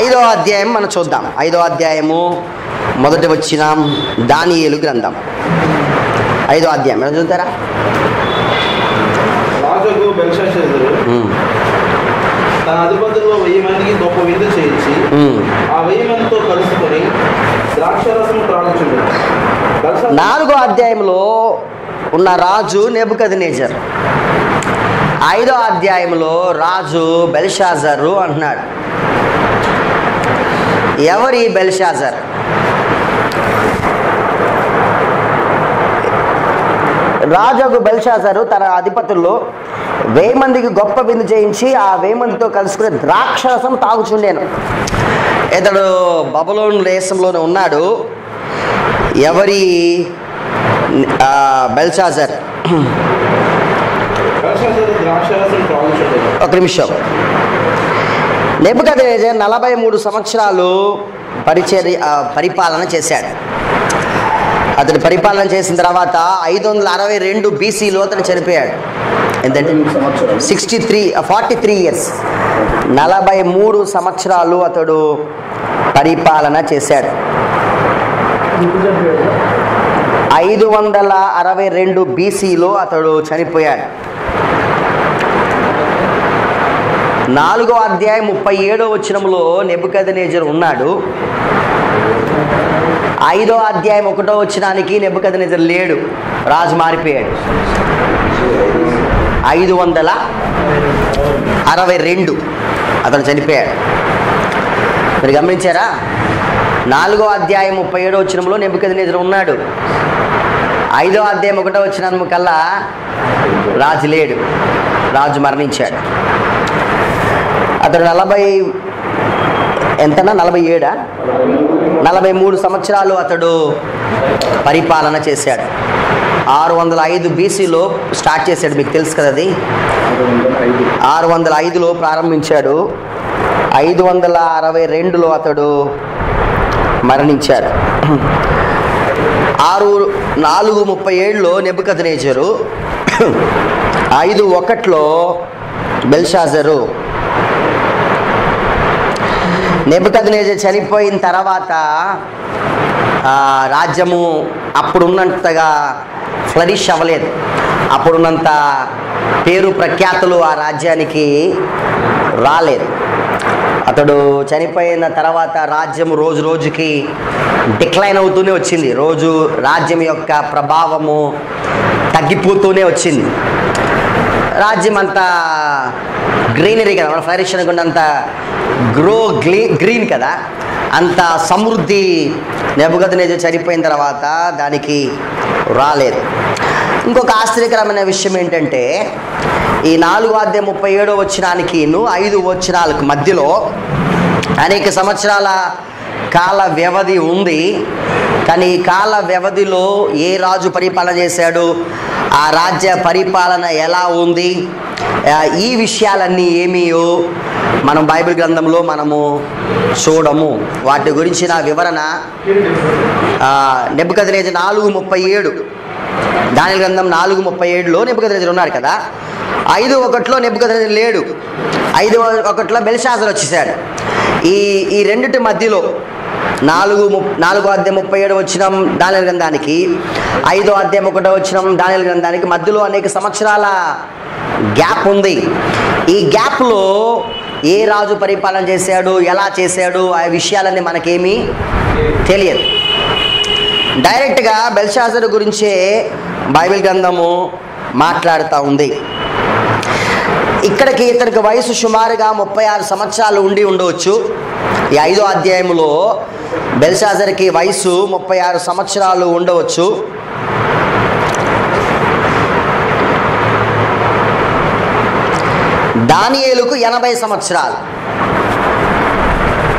ఐదో అధ్యాయం మనం చూద్దాం. ఐదో అధ్యాయము మొదటి వచ్చిన దానియేలు గ్రంథం. ఐదో అధ్యాయం. ఏమైనా చూస్తారా రాజుకు బెల్షాషెజరు ఉమ్, తన అధిపతుల్లో వెయ్యి మందికి గొప్ప విందు చేయించి. ఆ వెయ్యి మందితో కలుసుకొని ద్రాక్షరసం త్రాగుచుండెను నాలుగో అధ్యాయంలో ఉన్న రాజు నెబుకద్నేజర్. ఐదో అధ్యాయంలో రాజు బెల్షాజరు అంటున్నాడు. ఎవరి బెల్షాజర్? రాజుకు బెల్షాజరు తన అధిపతుల్లో వెయ్యి మందికి గొప్ప విందు చేయించి ఆ వెయ్యి మందితో కలుసుకుని ద్రాక్షరసం తాగుచుండేను. ఇతడు బబులోన్ దేశంలోనే ఉన్నాడు. ఎవరి బెల్షాజర్? ఒక నిమిషం. నెబుకద్నెజర్ నలభై మూడు సంవత్సరాలు పరిచర్య పరిపాలన చేశాడు. అతడు పరిపాలన చేసిన తర్వాత ఐదు వందల అరవై రెండు బీసీలో అతను చనిపోయాడు. ఎంతంటే sixty three forty three years. నలభై మూడు సంవత్సరాలు అతడు పరిపాలన చేశాడు. ఐదు వందల అరవై రెండు బీసీలో అతడు చనిపోయాడు. నాలుగో అధ్యాయం ముప్పై ఏడో వచనంలో నెబుకదనేజర్ ఉన్నాడు. ఐదో అధ్యాయం ఒకటో వచ్చినానికి నెబుకదనేజర్ లేడు. రాజు మారిపోయాడు. ఐదు వందల అరవై రెండు. అతను చనిపోయాడు. మీరు గమనించారా? నాలుగో అధ్యాయం ముప్పై ఏడో వచ్చినంలో నెబుకదనేజర్ ఉన్నాడు. ఐదో అధ్యాయం ఒకటో వచ్చినందుకల్లా కల్లా రాజు లేడు. రాజు మరణించాడు. అతడు నలభై ఎంతనా? నలభై ఏడా? నలభై మూడు సంవత్సరాలు అతడు పరిపాలన చేశాడు. ఆరు వందల ఐదు బీసీలో స్టార్ట్ చేశాడు. మీకు తెలుసు కదా అది? ఆరు వందల ఐదులో ప్రారంభించాడు. ఐదు వందల అరవై రెండులో అతడు మరణించాడు. ఆరు నాలుగు ముప్పై ఏడులో నెబుకద్నేజరు ఐదు ఒకట్లో బెల్షాజరు నెబుకద్నేజర్ చనిపోయిన తర్వాత రాజ్యము అప్పుడున్నంతగా ఫ్లరిష్ అవ్వలేదు. అప్పుడున్నంత పేరు ప్రఖ్యాతులు ఆ రాజ్యానికి రాలేదు. అతడు చనిపోయిన తర్వాత రాజ్యం రోజు రోజుకి డిక్లైన్ అవుతూనే వచ్చింది. రోజు రాజ్యం యొక్క ప్రభావము తగ్గిపోతూనే వచ్చింది. రాజ్యం అంతా గ్రీనరీ కదా మన ఫ్లరిష్ అనుకున్నంత గ్రో గ్లీ గ్రీన్ కదా. అంత సమృద్ధి నెబుగదనేజర్ చనిపోయిన తర్వాత దానికి రాలేదు. ఇంకొక ఆశ్చర్యకరమైన విషయం ఏంటంటే ఈ నాలుగు అధ్యాయం ముప్పై ఏడో వచ్చినానికి ఐదు వచ్చినాలకు మధ్యలో అనేక సంవత్సరాల కాల వ్యవధి ఉంది. కానీ ఈ కాల వ్యవధిలో ఏ రాజు పరిపాలన చేశాడు? ఆ రాజ్య పరిపాలన ఎలా ఉంది? ఈ విషయాలన్నీ ఏమియో మనం బైబిల్ గ్రంథంలో మనము చూడము. వాటి గురించిన వివరణ నెబ్బకదిరేజ నాలుగు ముప్పై ఏడు. దాని గ్రంథం నాలుగు ముప్పై ఏడులో నెబ్బకదిరేజర్ ఉన్నారు కదా? ఐదు ఒకటిలో నెబ్బకదిరేజర్ లేడు. ఐదు ఒకటిలో బెల్షాజర్ వచ్చేసాడు. ఈ ఈ రెండిటి మధ్యలో నాలుగు ము నాలుగో అధ్యాయం ముప్పై ఏడు వచ్చిన దాని గ్రంథానికి ఐదో అధ్యాయం ఒకటో వచ్చిన దాని గ్రంథానికి మధ్యలో అనేక సంవత్సరాల గ్యాప్ ఉంది. ఈ గ్యాప్లో ఏ రాజు పరిపాలన చేశాడు ఎలా చేశాడు ఆ విషయాలన్నీ మనకేమీ తెలియదు. డైరెక్ట్గా బెల్షాజర్ గురించే బైబిల్ గ్రంథము మాట్లాడుతూ ఉంది. ఇక్కడికి ఇతనికి వయసు సుమారుగా ముప్పై ఆరు సంవత్సరాలు ఉండి ఉండవచ్చు. ఈ ఐదో అధ్యాయంలో బెల్షాజర్కి వయసు ముప్పై ఆరు సంవత్సరాలు ఉండవచ్చు. దానియేలుకు ఎనభై సంవత్సరాలు.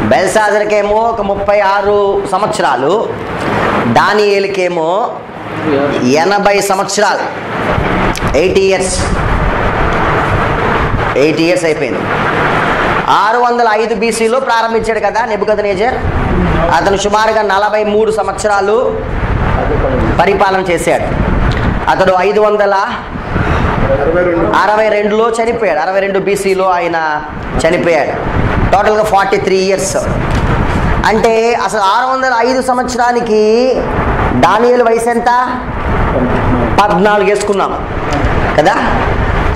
బెల్సాజర్కేమో ఒక ముప్పై ఆరు సంవత్సరాలు. దానియేలుకేమో ఎనభై సంవత్సరాలు. Eighty years. ఎయిటీ ఇయర్స్ అయిపోయింది. ఆరు వందల ఐదు బీసీలో ప్రారంభించాడు కదా నెబుకదనేజర్. అతను సుమారుగా నలభై మూడు సంవత్సరాలు పరిపాలన చేశాడు. అతడు ఐదు వందల అరవై రెండులో చనిపోయాడు. అరవై రెండు బీసీలో ఆయన చనిపోయాడు. టోటల్గా ఫార్టీ త్రీ ఇయర్స్ అంటే అసలు ఆరు వందల ఐదు సంవత్సరానికి డానియల్ వయసు ఎంత? పద్నాలుగు వేసుకున్నాం. కదా?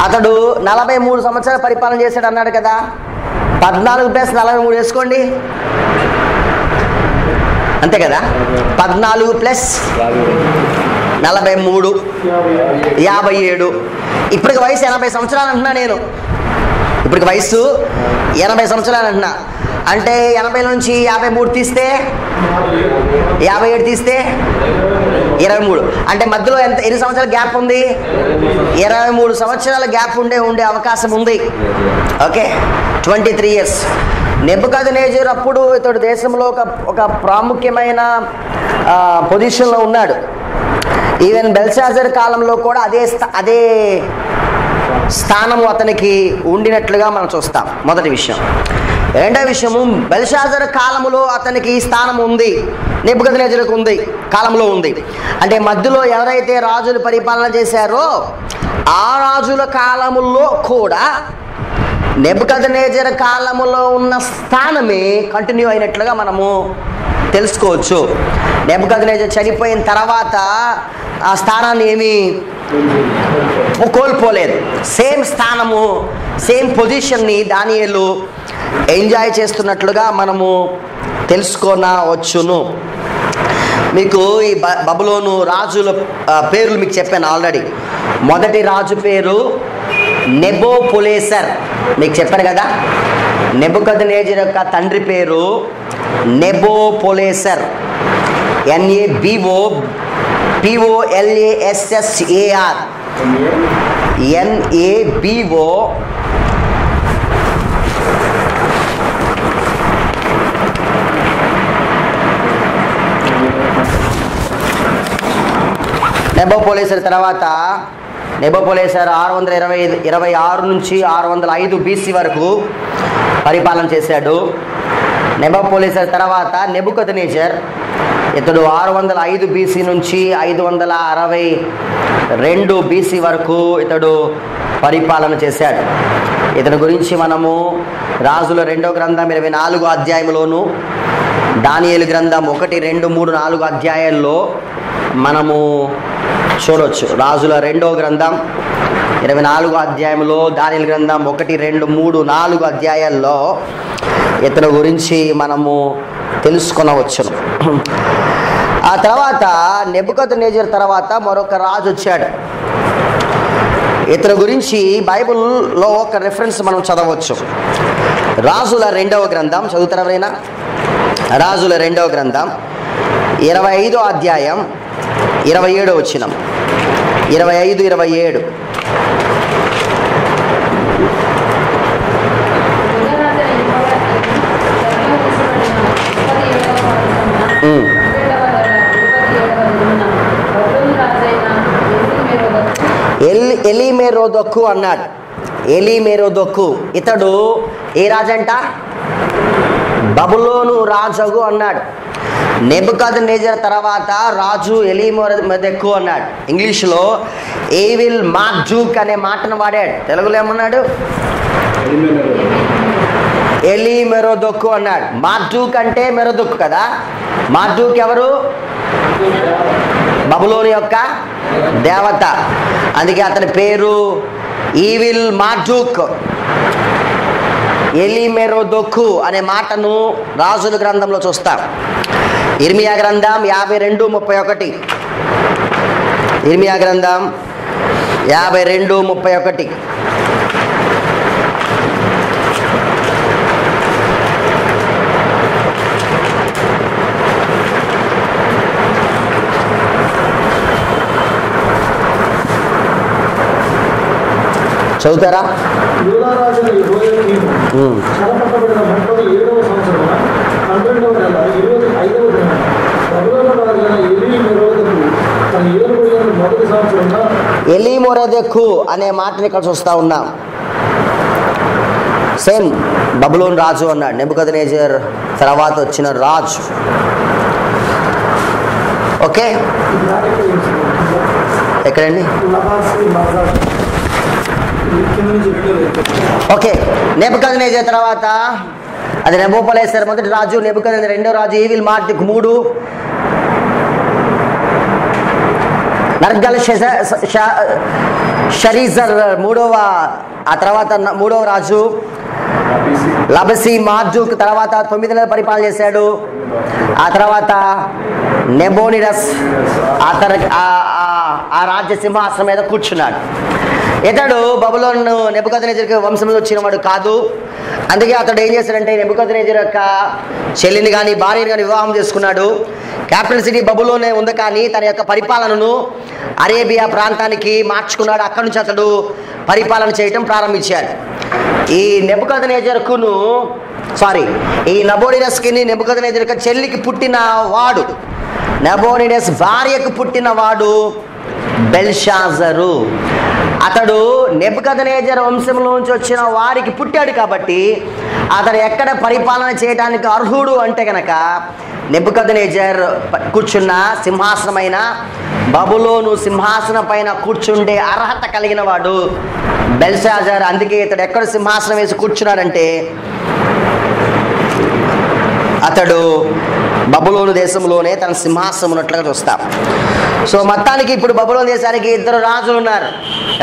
అతడు నలభై మూడు సంవత్సరాలు పరిపాలన చేశాడు అన్నాడు కదా. పద్నాలుగు ప్లస్ నలభై మూడు వేసుకోండి. అంతే కదా? పద్నాలుగు ప్లస్ నలభై మూడు యాభై ఏడు. ఇప్పటికి వయసు ఎనభై సంవత్సరాలు అంటున్నా నేను. ఇప్పటికి వయసు ఎనభై సంవత్సరాలు అంటున్నా. అంటే ఎనభై నుంచి యాభై మూడు తీస్తే యాభై ఏడు తీస్తే ఇరవై మూడు. అంటే మధ్యలో ఎంత ఎన్ని సంవత్సరాల గ్యాప్ ఉంది? ఇరవై మూడు సంవత్సరాల గ్యాప్ ఉండే ఉండే అవకాశం ఉంది. Okay? Twenty three years. Nebuchadnezzar అప్పుడు ఇతడు దేశంలో ఒక ఒక ప్రాముఖ్యమైన పొజిషన్లో ఉన్నాడు. ఈవెన్ బెల్షాజర్ కాలంలో కూడా అదే స్థా- అదే స్థానము అతనికి ఉండినట్లుగా మనం చూస్తాం. మొదటి విషయం. రెండో విషయము బెల్షాజర్ కాలములో అతనికి స్థానం ఉంది. నెబ్బుకదనేజలకు ఉంది కాలంలో ఉంది. అంటే మధ్యలో ఎవరైతే రాజులు పరిపాలన చేశారో ఆ రాజుల కాలములో కూడా నెబ్బుకదనేజర్ కాలములో ఉన్న స్థానమే కంటిన్యూ అయినట్లుగా మనము తెలుసుకోవచ్చు. నెబ్బుకదనేజర్ చనిపోయిన తర్వాత ఆ స్థానాన్ని ఏమీ కోల్పోలేదు. సేమ్ స్థానము సేమ్ పొజిషన్ని దానియేలు ఎంజాయ్ చేస్తున్నట్లుగా మనము తెలుసుకొనవచ్చును. మీకు ఈ బ బబులోను రాజుల పేర్లు మీకు చెప్పాను ఆల్రెడీ. మొదటి రాజు పేరు నెబో పొలేసర్ మీకు చెప్పాను కదా? నెబుకదనేజర్ యొక్క తండ్రి పేరు నెబో పొలేసర్ ఎన్ఏ బిఓ పిఓఎల్ఏఎస్ఎస్ఏఆర్ ఎన్ఏబిఓ నెబోపోలేసర్ తర్వాత నెబోపోలేసర్ ఆరు వందల ఇరవై ఇరవై ఆరు నుంచి ఆరు వందల ఐదు బీసీ వరకు పరిపాలన చేశాడు. నెబోపోలేసర్ తర్వాత నెబుకత్ నేచర్ ఇతడు ఆరు వందల ఐదు బీసీ నుంచి ఐదు వందల అరవై రెండు బీసీ వరకు ఇతడు పరిపాలన చేశాడు. ఇతని గురించి మనము రాజుల రెండో గ్రంథం ఇరవై నాలుగు అధ్యాయంలోను దానియలు గ్రంథం ఒకటి రెండు మూడు నాలుగు అధ్యాయాల్లో మనము చూడవచ్చు రాజుల రెండో గ్రంథం ఇరవై నాలుగు అధ్యాయంలో దానిల గ్రంథం ఒకటి రెండు మూడు నాలుగు అధ్యాయాల్లో ఇతని గురించి మనము తెలుసుకొనవచ్చును. ఆ తర్వాత నెబుకత్ నేజర్ తర్వాత మరొక రాజు వచ్చాడు. ఇతని గురించి బైబిల్లో ఒక రెఫరెన్స్ మనం చదవచ్చు. రాజుల రెండవ గ్రంథం చదువుతారా ఎవరైనా? రాజుల రెండవ గ్రంథం ఇరవై ఐదో అధ్యాయం ఇరవై ఏడో వచ్చినం ఇరవై ఐదు ఇరవై ఏడు ఉమ్. ఎల్ ఎలిమేరోదొక్కు అన్నాడు. ఎలిమేరోదొక్కు ఇతడు ఏ రాజంట? బబులోను రాజగు అన్నాడు. నెబుకద్ నేజర్ తర్వాత రాజు ఎలిమోదెక్కు అన్నాడు. ఇంగ్లీష్లో ఏవిల్ మాక్జూక్ అనే మాటను వాడాడు. తెలుగులో ఏమన్నాడు? ఎలి మెరోదొక్కు అన్నాడు మార్జూక్ అంటే మెరోదొక్కు కదా? మార్జూక్ ఎవరు? బబులోని యొక్క దేవత. అందుకే అతని పేరు ఈవిల్ ఎలిమెరో ఎలిమెరోదొక్కు అనే మాటను రాజుల గ్రంథంలో చూస్తాం. ఇర్మియా గ్రంథం యాభై రెండు ముప్పై ఒకటి. ఇర్మియా గ్రంథం యాభై రెండు ముప్పై ఒకటి చదువుతారా యూదారాజున యెహోయాకీము ఉమ్. చెరపట్టబడిన ముప్పై ఏడవ సంవత్సరమున పన్నెండవ నెల ఇరవై ఐదవ దిన బబులోను రాజైన ఎలీ నిరోధకు తన ఏలుబడిన మొదటి సంవత్సరమున ఎలీమొరదెక్కు అనే మాటని ఇక్కడ చూస్తా ఉన్నాం. సేమ్ బబులోన్ రాజు అన్నాడు నెబుకదనేజర్ తర్వాత వచ్చిన రాజు. ఓకే? ఎక్కడండి లబాసి మజాజ్ కింద నుంచి రెండు వేలు. ఓకే నెబుకదనేజర్ తర్వాత అది నెబోపలేసర్ మొదటి రాజు నెబుకద్ రెండో రాజు ఈవిల్ మార్టిక్ మూడు. నర్గల్ ష- షరీజర్ మూడవ ఆ తర్వాత మూడవ రాజు. లబసి మార్జుక్ తర్వాత తొమ్మిది నెలలు పరిపాలన చేశాడు. ఆ తర్వాత నెబోనిడస్ ఆ తర ఆ- ఆ రాజ్య సింహాసనం మీద కూర్చున్నాడు. ఇతడు బబులోన్ నెబుకద్నేజర్కి వంశంలో వచ్చినవాడు కాదు. అందుకే అతడు ఏం చేశాడంటే నెబుకద్నేజర్ యొక్క చెల్లిని కానీ భార్యని కానీ వివాహం చేసుకున్నాడు. క్యాపిటల్ సిటీ బబులోనే ఉంది కానీ తన యొక్క పరిపాలనను అరేబియా ప్రాంతానికి మార్చుకున్నాడు. అక్కడి నుంచి అతడు పరిపాలన చేయటం ప్రారంభించాడు. ఈ నెబుకద్నేజర్కును సారీ ఈ నబోడినస్కి నెబుకద్నేజర్ యొక్క చెల్లికి పుట్టిన వాడు నెబోనిడస్ భార్యకు పుట్టిన వాడు బెల్షాజరు. అతడు నెబుకదనేజర్ వంశంలోంచి వచ్చిన వారికి పుట్టాడు కాబట్టి అతడు ఎక్కడ పరిపాలన చేయడానికి అర్హుడు అంటే కనుక నెబుకదనేజర్ కూర్చున్న సింహాసనమైన బబులోను సింహాసనం పైన కూర్చుండే అర్హత కలిగిన వాడు బెల్షాజర్. అందుకే ఇతడు ఎక్కడ సింహాసనం వేసి కూర్చున్నాడంటే అతడు బబులోను దేశంలోనే తన సింహాసనం ఉన్నట్లుగా చూస్తాం. సో మొత్తానికి ఇప్పుడు బబులోను దేశానికి ఇద్దరు రాజులు ఉన్నారు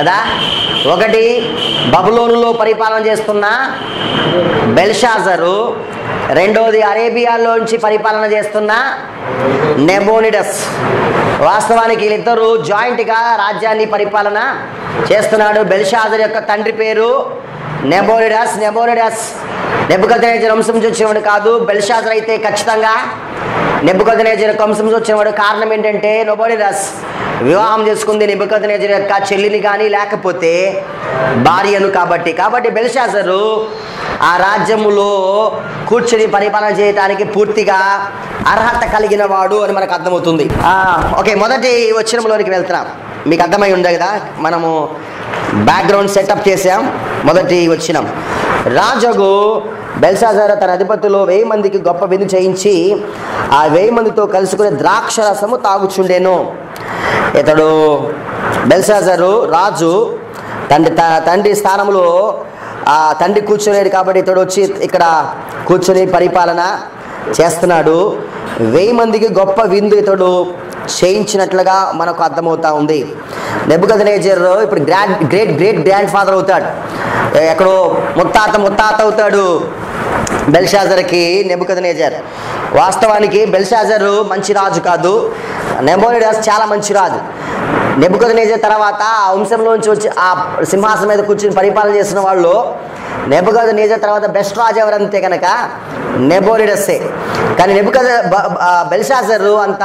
కదా? ఒకటి బబులోనులో పరిపాలన చేస్తున్న బెల్షాజరు రెండోది అరేబియాలోంచి పరిపాలన చేస్తున్న నెబోనిడస్. వాస్తవానికి వీళ్ళిద్దరూ జాయింట్గా రాజ్యాన్ని పరిపాలన చేస్తున్నాడు. బెల్షాజర్ యొక్క తండ్రి పేరు నెబోనిడస్. నెబోనిడస్ నెబ్బుకద్నేజర్ వంశం నుంచి కాదు. బెల్షాజర్ అయితే ఖచ్చితంగా నెబ్బుకద్నేజర్ యొక్క వచ్చినవాడు కారణం ఏంటంటే నొబోనిడస్ వివాహం చేసుకుంది నెబ్బుకద్నేజర్ యొక్క చెల్లిని కానీ లేకపోతే భార్యను కాబట్టి. కాబట్టి బెల్షాజరు ఆ రాజ్యములో కూర్చుని పరిపాలన చేయడానికి పూర్తిగా అర్హత కలిగిన వాడు అని మనకు అర్థమవుతుంది. ఓకే మొదటి వచ్చినంలోనికి వెళ్తున్నాం. మీకు అర్థమై ఉండే కదా? మనము బ్యాక్గ్రౌండ్ సెటప్ చేసాం. మొదటి వచ్చినం రాజగు బెల్సాజార తన అధిపతిలో వెయ్యి మందికి గొప్ప విందు చేయించి ఆ వెయ్యి మందితో కలుసుకునే ద్రాక్ష రసము తాగుచుండెను. ఇతడు బెల్సాజరు రాజు తండ్రి తండ్రి స్థానంలో ఆ తండ్రి కూర్చునేడు కాబట్టి ఇతడు వచ్చి ఇక్కడ కూర్చొని పరిపాలన చేస్తున్నాడు. వెయ్యి మందికి గొప్ప విందు ఇతడు చేయించినట్లుగా మనకు అర్థమవుతా ఉంది. నెబుకదనేజర్ ఇప్పుడు grand great great grand father అవుతాడు. ఎక్కడో ముత్తాత ముత్తాత అవుతాడు. బెల్షాజర్కి నెబుకదనేజర్. వాస్తవానికి బెల్షాజర్ మంచి రాజు కాదు. నెబోనిడాస్ చాలా మంచి రాజు. నెబుకదనేజర్ తర్వాత ఆ వంశంలోంచి వచ్చి ఆ సింహాసనం మీద కూర్చుని పరిపాలన చేసిన వాళ్ళు నెబుకదనేజర్ తర్వాత బెస్ట్ రాజు ఎవరంతే కనుక నెబోనిడస్సే కానీ నెబుకద బెల్షాజరు బెల్షాజర్ అంత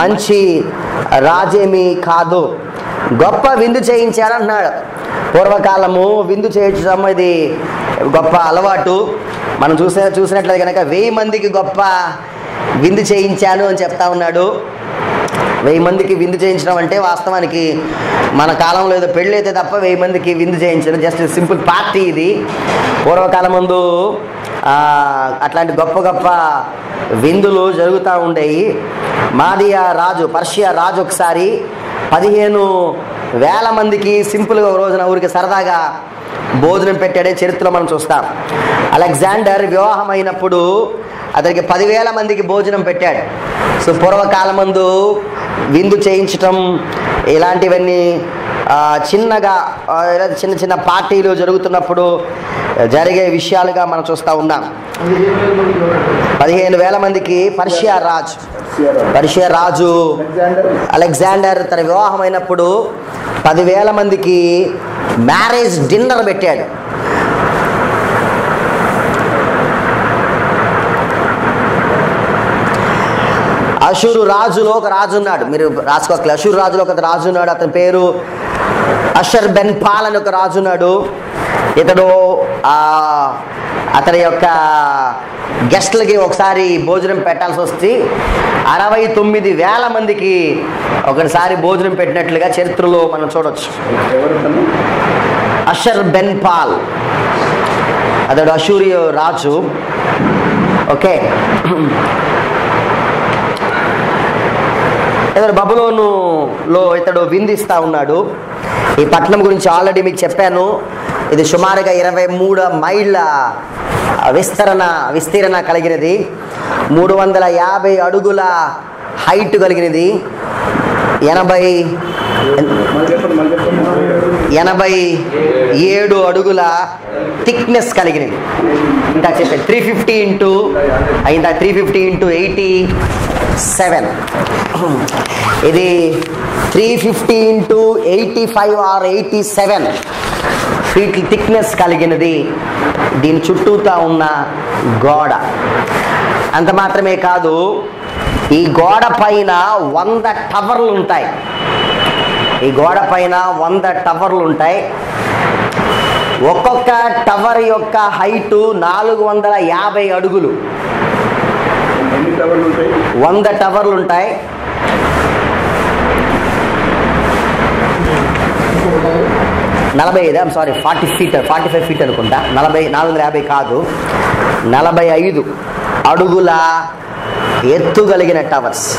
మంచి రాజేమి కాదు. గొప్ప విందు చేయించాడంటున్నాడు పూర్వకాలము విందు చేయించడం ఇది గొప్ప అలవాటు. మనం చూసే చూసినట్లయితే కనుక వెయ్యి మందికి గొప్ప విందు చేయించాను అని చెప్తా ఉన్నాడు. వెయ్యి మందికి విందు చేయించడం అంటే వాస్తవానికి మన కాలంలో ఏదో పెళ్ళి అయితే తప్ప వెయ్యి మందికి విందు చేయించడం. జస్ట్ సింపుల్ పార్టీ ఇది. పూర్వకాలం ముందు అట్లాంటి గొప్ప గొప్ప విందులు జరుగుతూ ఉండేవి మాదియా రాజు పర్షియా రాజు ఒకసారి పదిహేను వేల మందికి సింపుల్గా ఒక రోజున ఊరికి సరదాగా భోజనం పెట్టాడే చరిత్రలో మనం చూస్తాం. అలెగ్జాండర్ వివాహం అయినప్పుడు అతనికి పదివేల మందికి భోజనం పెట్టాడు. సో పూర్వకాలమందు విందు చేయించటం ఇలాంటివన్నీ చిన్నగా చిన్న చిన్న పార్టీలు జరుగుతున్నప్పుడు జరిగే విషయాలుగా మనం చూస్తూ ఉన్నాం. పదిహేను వేల మందికి పర్షియా రాజు పర్షియా రాజు అలెగ్జాండర్. తన వివాహం అయినప్పుడు పదివేల మందికి మ్యారేజ్ డిన్నర్ పెట్టాడు. అషూరు రాజులో ఒక రాజు ఉన్నాడు. మీరు రాసుకోవాలి అషూరు రాజులో ఒక రాజు ఉన్నాడు. అతని పేరు అషర్ బెన్ పాల్ అని ఒక రాజు ఉన్నాడు. ఇతడు అతని యొక్క గెస్ట్లకి ఒకసారి భోజనం పెట్టాల్సి వస్తే అరవై తొమ్మిది వేల మందికి ఒకసారి భోజనం పెట్టినట్లుగా చరిత్రలో మనం చూడవచ్చు అషర్ బెన్ పాల్. అతడు అషూరియో రాజు. ఓకే. ఇతడు బబులోనులో ఇతడు విందిస్తూ ఉన్నాడు. ఈ పట్టణం గురించి ఆల్రెడీ మీకు చెప్పాను. ఇది సుమారుగా ఇరవై మూడు మైళ్ళ విస్తరణ విస్తీరణ కలిగినది. మూడు వందల యాభై అడుగుల హైట్ కలిగినది. ఎనభై ఎనభై ఏడు అడుగుల థిక్నెస్ కలిగినది ఇంకా చెప్పాను త్రీ ఫిఫ్టీ ఇంటూ అయిందా? Three fifty into eighty seven ఇది three fifty into eighty five or eighty seven feet thickness కలిగినది దీని చుట్టూతా ఉన్న గోడ. అంత మాత్రమే కాదు ఈ గోడ పైన వంద టవర్లు ఉంటాయి. ఈ గోడ పైన వంద టవర్లు ఉంటాయి. ఒక్కొక్క టవర్ యొక్క హైటు నాలుగు వందల యాభై అడుగులు. వంద టవర్లు ఉంటాయి. నలభై ఐదు I'm sorry forty feet forty five feet అనుకుంటా. నలభై నాలుగు వందల యాభై కాదు. నలభై ఐదు అడుగుల ఎత్తు కలిగిన టవర్స్.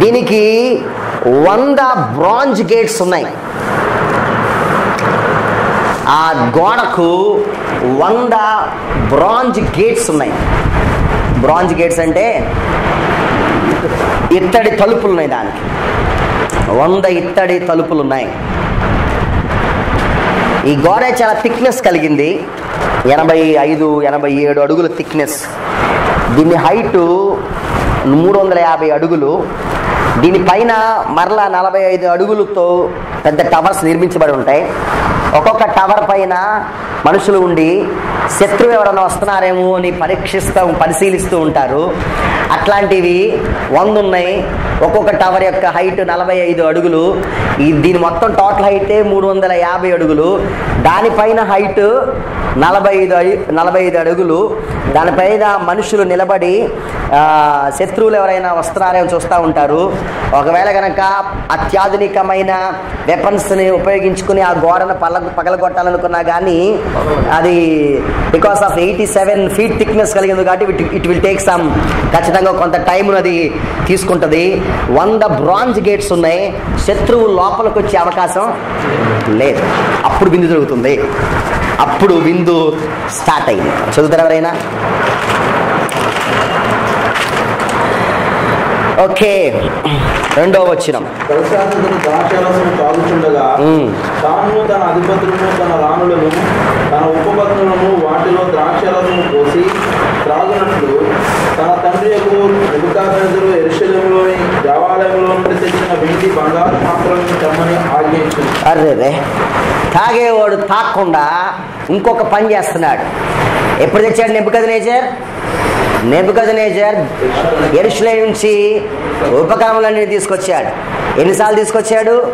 దీనికి వంద బ్రాంజ్ గేట్స్ ఉన్నాయి. ఆ గోడకు వంద బ్రాంజ్ గేట్స్ ఉన్నాయి. బ్రాంజ్ గేట్స్ అంటే ఇత్తడి తలుపులు ఉన్నాయి దానికి. వంద ఇత్తడి తలుపులు ఉన్నాయి. ఈ గోడ చాలా థిక్నెస్ కలిగింది. ఎనభై ఐదు ఎనభై ఏడు అడుగుల థిక్నెస్ దీని హైటు మూడు వందల యాభై అడుగులు. దీనిపైన మరలా నలభై ఐదు అడుగులతో పెద్ద టవర్స్ నిర్మించబడి ఉంటాయి. ఒక్కొక్క టవర్ పైన మనుషులు ఉండి శత్రువు ఎవరైనా వస్తున్నారేమో అని పరీక్షిస్తూ పరిశీలిస్తూ ఉంటారు. అట్లాంటివి వంద ఉన్నాయి ఒక్కొక్క టవర్ యొక్క హైట్ నలభై ఐదు అడుగులు. ఈ దీని మొత్తం టోటల్ హైటే మూడు వందల యాభై అడుగులు. దానిపైన హైట్ నలభై ఐదు నలభై ఐదు అడుగులు. దానిపైన మనుషులు నిలబడి శత్రువులు ఎవరైనా వస్తున్నారేమో చూస్తూ ఉంటారు. ఒకవేళ కనుక అత్యాధునికమైన వెపన్స్ని ఉపయోగించుకుని ఆ గోడను పగల పగలగొట్టాలనుకున్నా కానీ అది because of eighty seven feet thickness కలిగింది కాబట్టి ఇట్ విల్ టేక్ సమ్ ఖచ్చితంగా కొంత టైం అది తీసుకుంటుంది. వంద బ్రాంజ్ గేట్స్ ఉన్నాయి. శత్రువు లోపలికి వచ్చే అవకాశం లేదు. అప్పుడు బిందు జరుగుతుంది. అప్పుడు విందు స్టార్ట్ అయింది. చదువుతారు ఎవరైనా? ఓకే రెండో వచ్చినం. తాను తన అధిపతులను తన రాణులను తన ఉపపత్నులను వాటిలో ద్రాక్షారసము పోసి త్రాగునట్లు తన తండ్రి యొక్క నిబుకాదరు ఎరుశలంలోని దేవాలయంలో నుండి తెచ్చిన వెండి బంగారు పాత్రలను తెమ్మని ఆజ్ఞయించింది అర్రే తాగేవాడు తాగకుండా ఇంకొక పని చేస్తున్నాడు. ఎప్పుడు తెచ్చాడు నెబ్బుకద నేచర్ నెబ్బుకద నేచర్ ఎరుషులే నుంచి ఉపకరణలన్నీ తీసుకొచ్చాడు. ఎన్నిసార్లు తీసుకొచ్చాడు?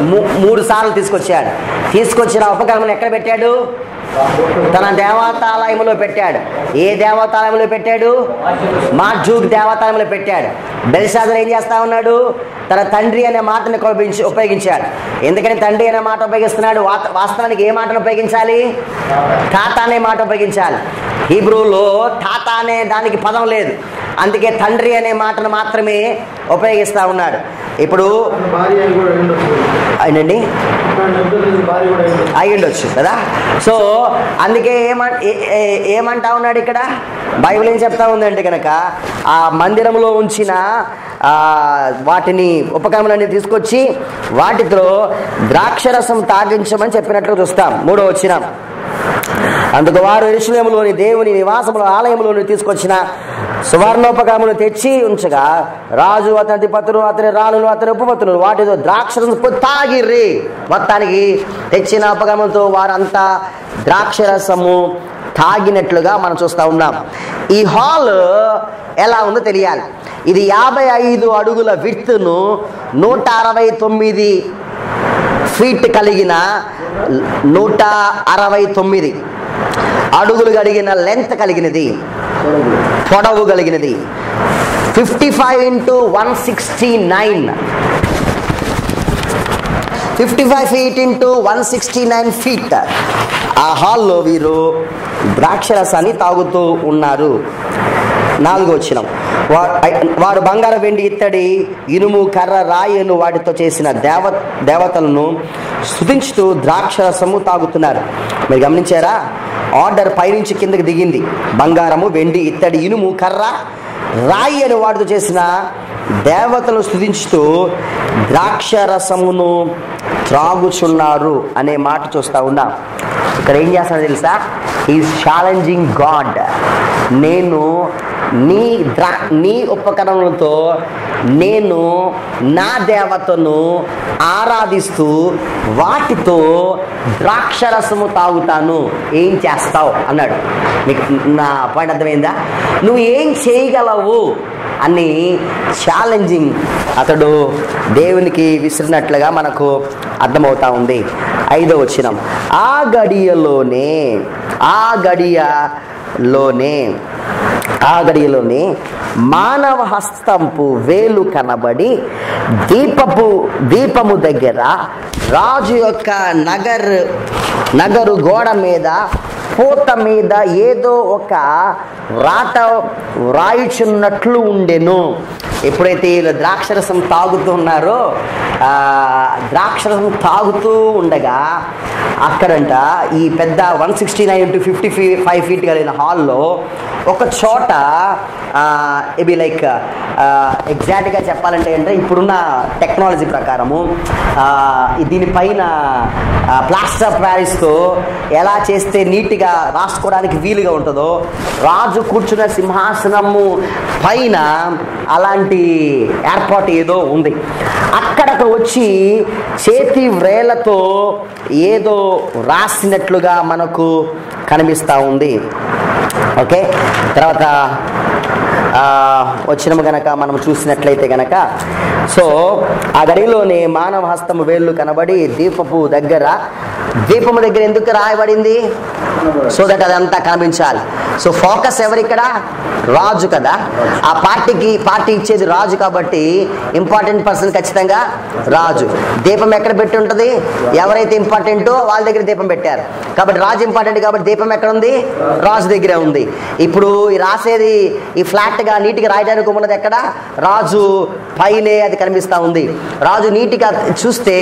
మూ- మూడు సార్లు తీసుకొచ్చాడు. తీసుకొచ్చిన ఉపకరణలు ఎక్కడ పెట్టాడు? తన దేవతాలయంలో పెట్టాడు. ఏ దేవతాలయంలో పెట్టాడు? మార్జూక్ దేవతాలయంలో పెట్టాడు. బెల్షాజర్ ఏం చేస్తా ఉన్నాడు? తన తండ్రి అనే మాటను ఉపయోగించి ఉపయోగించాడు. ఎందుకని తండ్రి అనే మాట ఉపయోగిస్తున్నాడు? వాస్తవానికి ఏ మాటను ఉపయోగించాలి? తాత అనే మాట ఉపయోగించాలి. హీబ్రూలో తాత అనే దానికి పదం లేదు. అందుకే తండ్రి అనే మాటను మాత్రమే ఉపయోగిస్తా ఉన్నాడు. ఇప్పుడు అయినండి అయి ఉండొచ్చు కదా? సో అందుకే ఏమం ఏమంటా ఉన్నాడు ఇక్కడ? బైబిల్ ఏం చెప్తా ఉందంటే కనుక ఆ మందిరంలో ఉంచిన వాటిని ఉపకరణలన్నీ తీసుకొచ్చి వాటితో ద్రాక్షరసం తాగించమని చెప్పినట్లు చూస్తాం. మూడో వచ్చిన అందుకు వారు ఎరుషులేములోని దేవుని నివాసముల ఆలయంలోని తీసుకొచ్చిన సువర్ణోపకరములు తెచ్చి ఉంచగా రాజు అతని పత్రులు అతని రాణులు అతని ఉపపతులు వాటితో ద్రాక్ష తాగిర్రి. మొత్తానికి తెచ్చిన ఉపగమంతో వారంతా ద్రాక్షరసము తాగినట్లుగా మనం చూస్తా ఉన్నాం. ఈ హాల్ ఎలా ఉందో తెలియాలి. ఇది యాభై ఐదు అడుగుల విత్తును నూట అరవై తొమ్మిది ఫీట్ కలిగిన నూట అరవై తొమ్మిది. అడుగులు కలిగిన లెంత్ కలిగినది పొడవు కలిగినది. Fifty five into one sixty nine fifty five feet into one sixty nine feet ఆ హాల్లో వీరు ద్రాక్షరసాన్ని తాగుతూ ఉన్నారు. నాలుగో వచ్చిన వారు బంగారం వెండి ఇత్తడి ఇనుము కర్ర రాయను వాటితో చేసిన దేవ దేవతలను స్థుతించుతూ ద్రాక్షరసము తాగుతున్నారు. మీరు గమనించారా? ఆర్డర్ పైనుంచి కిందకి దిగింది. బంగారము వెండి ఇత్తడి ఇనుము కర్ర రాయి అని వాటితో చేసిన దేవతలను ద్రాక్ష ద్రాక్షరసమును త్రాగుచున్నారు అనే మాట చూస్తా ఉన్నాం. ఇక్కడ ఏం చేస్తాడో తెలుసా? ఈజ్ ఛాలెంజింగ్ గాడ్ నేను నీ ద్రా నీ ఉపకరణలతో నేను నా దేవతను ఆరాధిస్తూ వాటితో ద్రాక్షరసము తాగుతాను. ఏం చేస్తావు? అన్నాడు. మీకు నా పాయింట్ అర్థమైందా? నువ్వు ఏం చేయగలవు? అని ఛాలెంజింగ్ అతడు దేవునికి విసిరినట్లుగా మనకు అర్థమవుతా ఉంది. ఐదో వచ్చినం ఆ గడియలోనే ఆ గడియలోనే ఆ గడియలోని మానవ హస్తంపు వేలు కనబడి దీపపు దీపము దగ్గర రాజు యొక్క నగర్ నగరు గోడ మీద పూత మీద ఏదో ఒక వ్రాట వ్రాయిచున్నట్లు ఉండెను. ఎప్పుడైతే వీళ్ళు ద్రాక్షరసం తాగుతున్నారో ఆ, ద్రాక్షరసం తాగుతూ ఉండగా అక్కడంట ఈ పెద్ద one sixty nine into fifty fi five feet కలిగిన హాల్లో ఒక చోట ఇవి లైక్ ఎగ్జాక్ట్గా చెప్పాలంటే అంటే ఇప్పుడున్న టెక్నాలజీ ప్రకారము దీనిపైన ప్లాస్టర్ ఆఫ్ ప్యారిస్తో ఎలా చేస్తే నీట్గా రాసుకోవడానికి వీలుగా ఉంటుందో రాజు కూర్చున్న సింహాసనము పైన అలాంటి ఏర్పాటు ఏదో ఉంది. అక్కడకు వచ్చి చేతి వ్రేలతో ఏదో రాసినట్లుగా మనకు కనిపిస్తూ ఉంది. ఓకే? తర్వాత ఆ, వచ్చినము గనక మనం చూసినట్లయితే గనక సో ఆ గడిలోని మానవ హస్తము వేళ్ళు కనబడి దీపపు దగ్గర దీపము దగ్గర ఎందుకు రాయబడింది? సో దట్ అదంతా కనిపించాలి. So focus ఎవరిక్కడ? రాజు కదా. ఆ పార్టీకి పార్టీ ఇచ్చేది రాజు కాబట్టి ఇంపార్టెంట్ పర్సన్ ఖచ్చితంగా రాజు. దీపం ఎక్కడ పెట్టి ఉంటుంది? ఎవరైతే ఇంపార్టెంటో వాళ్ళ దగ్గర దీపం పెట్టారు. కాబట్టి రాజు ఇంపార్టెంట్ కాబట్టి దీపం ఎక్కడ ఉంది? రాజు దగ్గరే ఉంది. ఇప్పుడు రాసేది ఈ ఫ్లాట్ గా నీటికి రాయడానికి ఉన్నది ఎక్కడ? రాజు పైనే అది కనిపిస్తా ఉంది. రాజు నీటిగా చూస్తే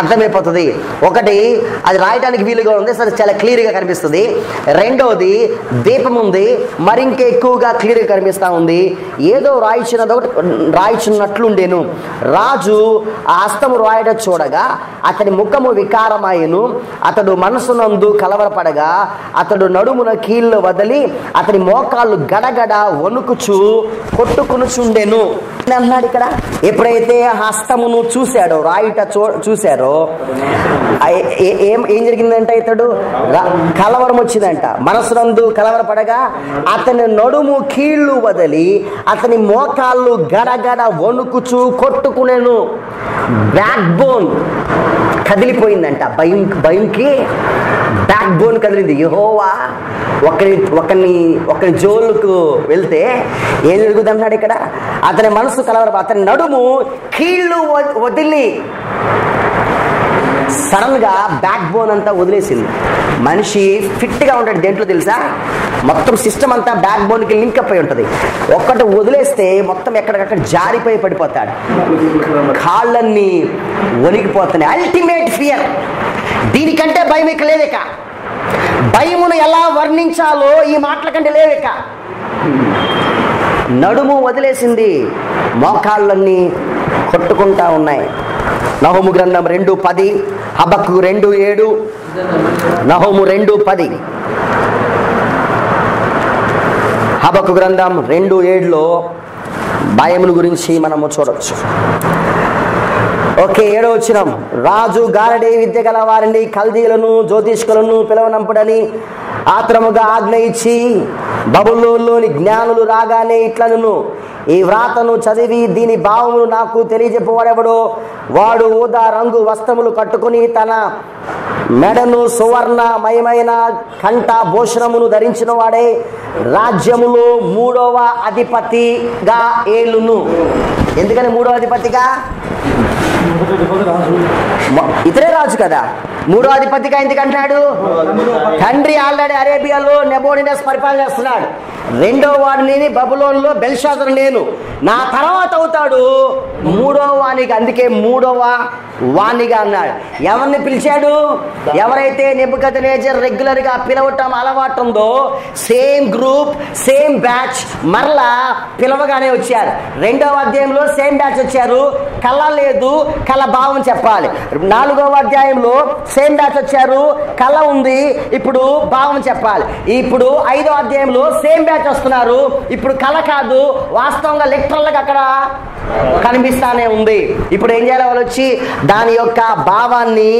అర్థమైపోతుంది. ఒకటి అది రాయడానికి వీలుగా ఉంది సరే చాలా క్లియర్గా కనిపిస్తుంది. రెండవది దీపం ఉంది మరింక ఎక్కువగా క్లియర్గా కనిపిస్తూ ఉంది. ఏదో రాయిచున్నది ఒకటి రాయిచున్నట్లుండేను. రాజు ఆ హస్తము రాయడం చూడగా అతని ముఖము వికారమాయను. అతడు మనసునందు కలవరపడగా అతడు నడుమున కీళ్ళు వదిలి అతని మోకాళ్ళు గడగడ వణుకుచు కొట్టుకునుచుండెను. అని అన్నాడు ఇక్కడ. ఎప్పుడైతే హస్తమును చూశాడో రాయిట చూ చూశారో ఏ- ఏ- జరిగిందంట ఇతడు? కలవరం వచ్చిందంట. మనసునందు కలవరపడగా అతని నడుము కీళ్ళు వదిలి అతని మోకాళ్ళు గడగడ వణుకుచు కొట్టుకునేను. Back bone కదిలిపోయిందంట. భయం భయంకి బ్యాక్ బోన్ కదిలింది. యహోవా ఒకరి ఒకరిని ఒకరి జోలుకు వెళ్తే ఏం జరుగుతుంది ఇక్కడ? అతని మనసు కలవర అతని నడుము కీళ్ళు వదిలి సడన్గా బ్యాక్ బోన్ అంతా వదిలేసింది. మనిషి ఫిట్గా ఉంటాడు దేంట్లో తెలుసా? మొత్తం సిస్టమ్ అంతా బ్యాక్ బోన్కి లింక్ అప్ అయి ఉంటది. ఒక్కటి వదిలేస్తే మొత్తం ఎక్కడికక్కడ జారిపోయి పడిపోతాడు. కాళ్ళన్నీ వణిగిపోతున్నాయి అల్టిమేట్ ఫియర్. దీనికంటే భయం ఇక లేదిక భయమును ఎలా వర్ణించాలో ఈ మాటల కంటే లేవిక నడుము వదిలేసింది మోకాళ్ళన్నీ కొట్టుకుంటా ఉన్నాయి. నహోము గ్రంథం రెండు పది హబక్కు రెండు ఏడు నహోము రెండు పది. హబక్కు గ్రంథం రెండు ఏడులో భయముల గురించి మనము చూడవచ్చు. ఓకే ఏడో వచ్చినం రాజు గారడే విద్య గల వారిని కల్దీలను జ్యోతిష్కులను పిలవనంపుడని ఆత్రముగా ఆజ్ఞ ఇచ్చి బబుల్లోని జ్ఞానులు రాగానే ఇట్లను ఈ వ్రాతను చదివి దీని భావమును నాకు తెలియజెప్పవాడెవడో వాడు ఊదా రంగు వస్త్రములు కట్టుకుని తన మెడను సువర్ణ మయమైన కంఠ భూషణమును ధరించిన వాడే రాజ్యములో మూడవ అధిపతిగా ఏలును. ఎందుకని మూడవ అధిపతిగా మొదటి అధిపతి రాజు మొ- ఇతరే రాజు కదా? మూడో అధిపతిగా ఎందుకు అంటున్నాడు తండ్రి ఆల్రెడీ అరేబియాలో నెబోడినస్ పరిపాలన చేస్తున్నాడు. రెండో వాడిని బబులోన్లో బెల్షాజర్ నేను నా తర్వాత అవుతాడు. మూడో వానికి అందుకే మూడవ వాణిగా అన్నాడు. ఎవరిని పిలిచాడు? ఎవరైతే నెబ్బకథ నేచర్ రెగ్యులర్గా పిలవటం అలవాటు ఉందో సేమ్ గ్రూప్ సేమ్ బ్యాచ్ మరలా పిలవగానే వచ్చారు. రెండవ అధ్యాయంలో సేమ్ బ్యాచ్ వచ్చారు. కళ లేదు కళ భావం చెప్పాలి. నాలుగవ అధ్యాయంలో సేమ్ బ్యాచ్ వచ్చారు కళ ఉంది ఇప్పుడు భావం చెప్పాలి. ఇప్పుడు ఐదో అధ్యాయంలో సేమ్ బ్యాచ్ వస్తున్నారు ఇప్పుడు కళ కాదు వాస్తవంగా లెక్టర్లకు అక్కడ కనిపిస్తానే ఉంది. ఇప్పుడు ఏం చేయాలి వాళ్ళు వచ్చి దాని యొక్క భావాన్ని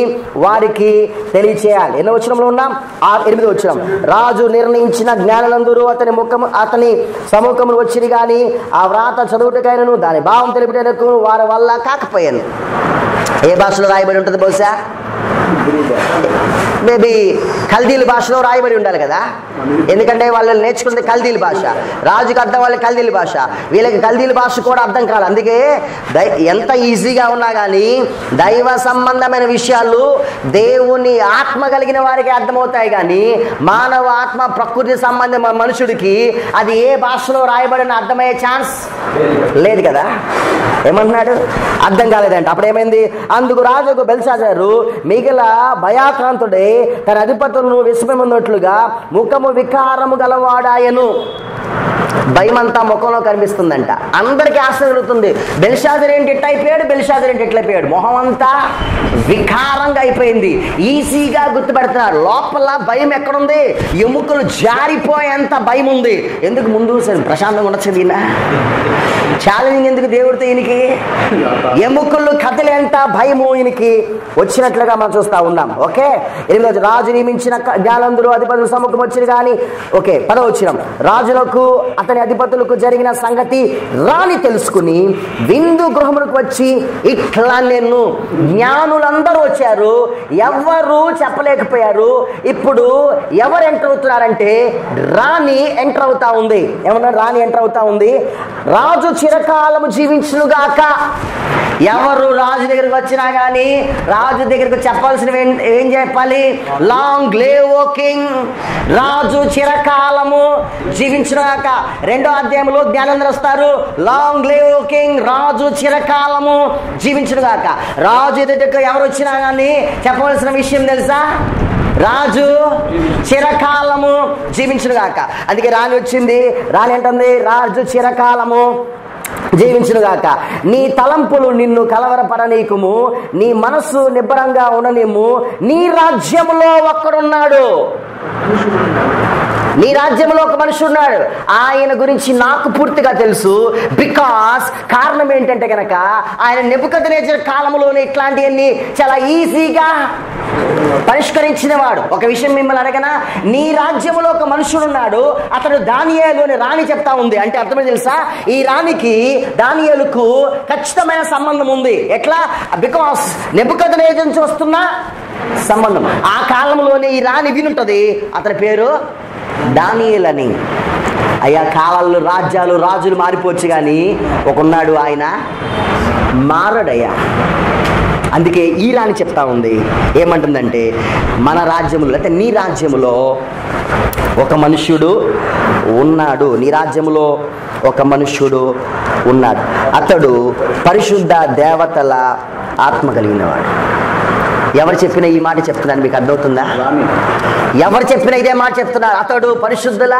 వారికి తెలియచేయాలి. ఎన్నో వచ్చినంలో ఉన్నాం? ఆ ఎనిమిది వచ్చినాం రాజు నిర్ణయించిన జ్ఞానులందరూ అతని ముఖము అతని సముఖములు వచ్చింది కానీ ఆ వ్రాత చదువుటకైనను దాని భావం తెలిపటకు వారి వల్ల కాకపోయాను. ఏ భాషలో రాయబడి ఉంటుంది బహుశా మేబీ కల్దీల భాషలో రాయబడి ఉండాలి కదా? ఎందుకంటే వాళ్ళు నేర్చుకున్నది కల్దీల భాష. రాజుకి అర్థం వాళ్ళకి కల్దీల భాష. వీళ్ళకి కల్దీల భాష కూడా అర్థం కాదు అందుకే దై ఎంత ఈజీగా ఉన్నా కానీ దైవ సంబంధమైన విషయాలు దేవుని ఆత్మ కలిగిన వారికి అర్థమవుతాయి కానీ మానవ ఆత్మ ప్రకృతి సంబంధం మనుషుడికి అది ఏ భాషలో రాయబడిన అర్థమయ్యే ఛాన్స్ లేదు కదా? ఏమంటున్నాడు? అర్థం కాలేదంట. అప్పుడు ఏమైంది అందుకు రాజుకు బెల్సాజారు కూడా భయాక్రాంతుడై తన అధిపతులను విస్మయమన్నట్లుగా ముఖము వికారము గలవాడాయను. భయం అంతా ముఖంలో కనిపిస్తుందంట. అందరికీ ఆశ కలుగుతుంది. బెల్షాదర్ ఏంటి ఎట్లా అయిపోయాడు? బెల్షాదర్ ఏంటి ఎట్లా అయిపోయాడు? మొహం అంతా వికారంగా అయిపోయింది. ఈజీగా గుర్తుపెడుతున్నారు లోపల భయం ఎక్కడుంది? ఎముకలు జారిపోయేంత భయం ఉంది. ఎందుకు ముందు సరే ప్రశాంతంగా ఉండొచ్చు ఛాలెంజింగ్ ఎందుకు దేవుడితో ఈయనకి? ఎముకలు కదలేంత భయము ఈయనకి? వచ్చినట్లుగా మనం చూస్తా ఉన్నాం. ఓకే? ఎనిమిది రాజు నియమించిన జ్ఞానందులు అధిపతులు సముఖం వచ్చిన కానీ ఓకే పదవచ్చినాం రాజులకు అతని అధిపతులకు జరిగిన సంగతి రాని తెలుసుకుని విందు గృహములకు వచ్చి ఇట్లా నేను జ్ఞానులందరూ వచ్చారు ఎవరు చెప్పలేకపోయారు. ఇప్పుడు ఎవరు ఎంటర్ అవుతున్నారంటే రాణి ఎంటర్ అవుతా ఉంది. ఏమన్నా రాణి ఎంటర్ అవుతా ఉంది? రాజు చిరకాలము జీవించునుగాక. ఎవరు రాజు దగ్గరికి వచ్చినా కానీ రాజు దగ్గరకు చెప్పాల్సినవి ఏం- చెప్పాలి? లాంగ్ లేవ్ కింగ్ రాజు చిరకాలము జీవించునుగాక రెండో అధ్యాయంలో జ్ఞానందరూ వస్తారు లాంగ్ లేవ్ కింగ్ రాజు చిరకాలము జీవించునుగాక రాజు దగ్గరకు ఎవరు వచ్చినా కానీ చెప్పవలసిన విషయం తెలుసా? రాజు చిరకాలము జీవించునుగాక అందుకే రాణి వచ్చింది. రాణి ఏంటంది? రాజు చిరకాలము జీవించునుగాక నీ తలంపులు నిన్ను కలవరపడనీకుము నీ మనస్సు నిబ్బరంగా ఉండనిమ్ము. నీ రాజ్యములో ఒక్కడున్నాడు. నీ రాజ్యంలో ఒక మనిషి ఉన్నాడు. ఆయన గురించి నాకు పూర్తిగా తెలుసు. బికాస్ కారణం ఏంటంటే కనుక ఆయన నిపుకత నేచర్ కాలంలోనే ఇట్లాంటివన్నీ చాలా ఈజీగా పరిష్కరించిన వాడు ఒక విషయం మిమ్మల్ని అడగనా? నీ రాజ్యంలో ఒక మనుషుడు ఉన్నాడు. అతడు దానియాలోని రాణి చెప్తా ఉంది. అంటే అర్థమే తెలుసా? ఈ రాణికి దానియాలకు ఖచ్చితమైన సంబంధం ఉంది. ఎట్లా? బికాస్ నిపుకత నుంచి వస్తున్న సంబంధం. ఆ కాలంలోనే ఈ రాణి వినుంటది. అతని పేరు దానియేల్ అని అయ్యా కాలాల్లో రాజ్యాలు రాజులు మారిపోవచ్చు కానీ ఒకన్నాడు ఆయన మారడయ్యా. అందుకే ఈ అని చెప్తా ఉంది. ఏమంటుందంటే మన రాజ్యములో అంటే నీ రాజ్యములో ఒక మనుష్యుడు ఉన్నాడు. నీ రాజ్యములో ఒక మనుష్యుడు ఉన్నాడు. అతడు పరిశుద్ధ దేవతల ఆత్మ కలిగినవాడు. ఎవరు చెప్పిన ఈ మాట చెప్తున్నాను మీకు అర్థమవుతుందా? ఎవరు చెప్పిన ఇదే మాట చెప్తున్నారు. అతడు పరిశుద్ధుల?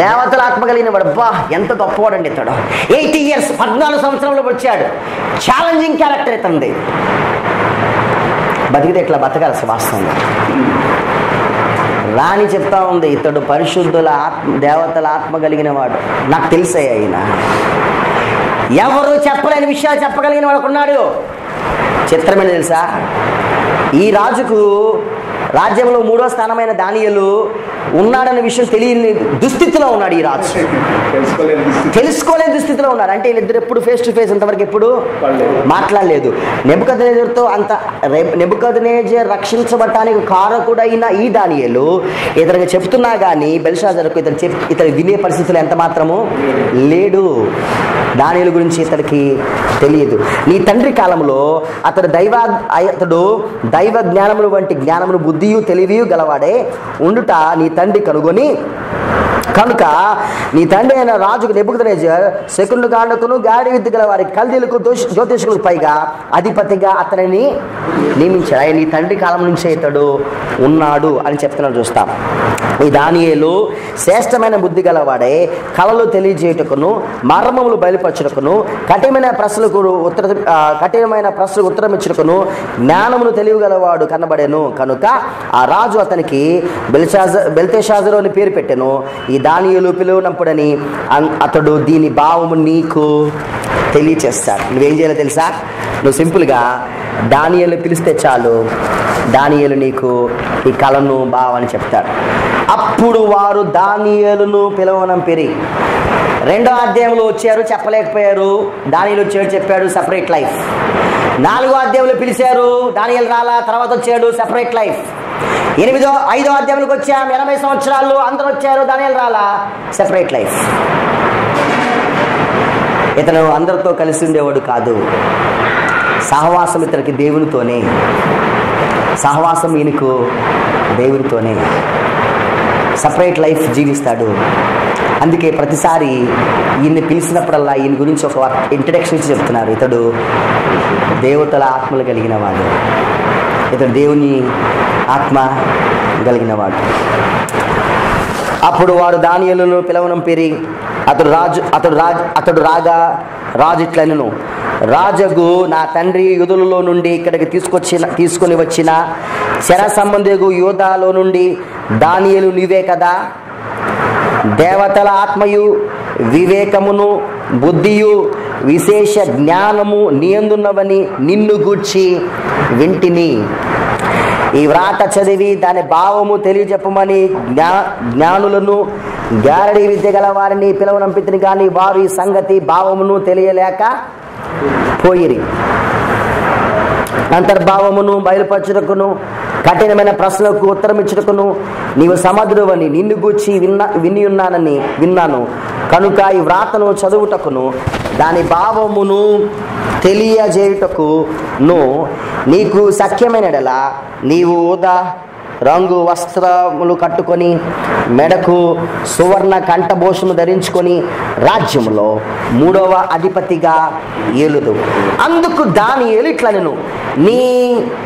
దేవతల ఆత్మ కలిగిన వాడు బా ఎంత గొప్పవాడండి ఇతడు. ఎయిటీ ఇయర్స్ పద్నాలుగు సంవత్సరంలో వచ్చాడు. ఛాలెంజింగ్ క్యారెక్టర్ ఇతంది బతికితే ఇట్లా బతకాల్సి వాస్తవంగా రాణి చెప్తా ఉంది ఇతడు పరిశుద్ధుల ఆత్మ దేవతల ఆత్మ కలిగిన వాడు నాకు తెలిసే ఆయన. ఎవరు చెప్పలేని విషయాలు చెప్పగలిగిన వాడు ఉన్నాడు. చిత్రమైన తెలుసా? ఈ రాజుకు రాజ్యంలో మూడో స్థానమైన దానియలు ఉన్నాడన్న విషయం తెలియని దుస్థితిలో ఉన్నాడు ఈ రాజు. తెలుసుకోలేని దుస్థితిలో ఉన్నాడు. అంటే వీళ్ళిద్దరు ఎప్పుడు ఫేస్ టు ఫేస్ ఇంతవరకు ఎప్పుడు మాట్లాడలేదు. నెబుకదనేజర్తో అంత నెబుకదనేజర్ రక్షించబడటానికి కారకుడైన ఈ దానియలు ఇతనికి చెప్తున్నా కానీ బెల్షాజర్కు ఇతను చెప్ ఇతను వినే పరిస్థితులు ఎంత మాత్రము లేడు. దానిల గురించి ఇతనికి తెలియదు. నీ తండ్రి కాలంలో అతడు దైవ అతడు దైవ జ్ఞానములు వంటి జ్ఞానమును బుద్ధియు తెలివియు గలవాడే ఉండుట నీ తండ్రి కనుగొని కనుక నీ తండ్రి అయిన రాజుకు నెబుకదనేజర్ శకునుడు గాండకును గాడి విద్య గల వారి కల్దీలకు జ్యోతిష్కులకు పైగా అధిపతిగా అతనిని నియమించాడు. ఆయన నీ తండ్రి కాలం నుంచే ఇతడు ఉన్నాడు అని చెప్తున్నాడు చూస్తాం. ఈ దానియేలు శ్రేష్టమైన బుద్ధి గలవాడే కళలు తెలియజేయుటకును మర్మములు బయలుపరచుటకును కఠినమైన ప్రశ్నలకు ఉత్తర కఠినమైన ప్రశ్నలకు ఉత్తరం ఇచ్చుటకును జ్ఞానమును తెలియగలవాడు కనబడేను. కనుక ఆ రాజు అతనికి బెల్షాజ బెల్తేషాజరు అని పేరు పెట్టెను. ఈ దానియలు పిలువనప్పుడని అన్- అతడు దీని భావము నీకు తెలియచేస్తాడు. నువ్వేం చేయాలో తెలుసా? నువ్వు సింపుల్గా దానియలు పిలిస్తే చాలు. దానియలు నీకు ఈ కళను భావాన్ని చెప్తాడు. అప్పుడు వారు దానియలను పిలవనం పెరిగి రెండో అధ్యాయంలో వచ్చారు చెప్పలేకపోయారు. దానియలు వచ్చాడు చెప్పాడు సపరేట్ లైఫ్ నాలుగో అధ్యాయంలో పిలిచారు దానియలు రాలా? తర్వాత వచ్చాడు సపరేట్ లైఫ్ ఎనిమిదో ఐదో అధ్యాయంలోకి వచ్చాం ఎనభై సంవత్సరాలు అందరూ వచ్చారు దానియలు రాలా? సెపరేట్ లైఫ్ ఇతను అందరితో కలిసి ఉండేవాడు కాదు. సహవాసం ఇతనికి దేవునితోనే. సహవాసం ఈయనకు దేవునితోనే. సపరేట్ లైఫ్ జీవిస్తాడు. అందుకే ప్రతిసారి ఈయన్ని పిలిచినప్పుడల్లా ఈయన గురించి ఒక ఇంట్రడక్షన్ ఇచ్చి చెప్తున్నారు. ఇతడు దేవతల ఆత్మలు కలిగిన వాడు. ఇతడు దేవుని ఆత్మ కలిగినవాడు అప్పుడు వాడు దానియలను పిలవనం పెరిగి అతడు రాజు అతడు రాజు అతడు రాగా రాజు ఇట్లనను రాజగు నా తండ్రి యుధులలో నుండి ఇక్కడికి తీసుకొచ్చిన తీసుకొని వచ్చిన శర సంబంధిగు యోధాలో నుండి దానియలు నీవే కదా? దేవతల ఆత్మయు వివేకమును బుద్ధియు విశేష జ్ఞానము నియందున్నవని నిన్ను గూర్చి వింటిని. ఈ వ్రాత చదివి దాని భావము తెలియజెప్పమని జ్ఞా జ్ఞానులను గ్యారడి విద్య గల వారిని పిలవనంపితిని కానీ వారు ఈ సంగతి భావమును తెలియలేక పోయిరి. అంతర్భావమును బయలుపరచుటకును కఠినమైన ప్రశ్నలకు ఉత్తరం ఇచ్చుటకును నీవు సమర్థుడవని నిన్ను గూర్చి విన్నా విని ఉన్నానని విన్నాను. కనుక ఈ వ్రాతను చదువుటకును దాని భావమును తెలియజేయుటకును నీకు సఖ్యమైనడలా నీవు ఊదా? రంగు వస్త్రములు కట్టుకొని మెడకు సువర్ణ కంఠభూషము ధరించుకొని రాజ్యములో మూడవ అధిపతిగా ఏలుదు. అందుకు దాని ఇట్లా నేను నీ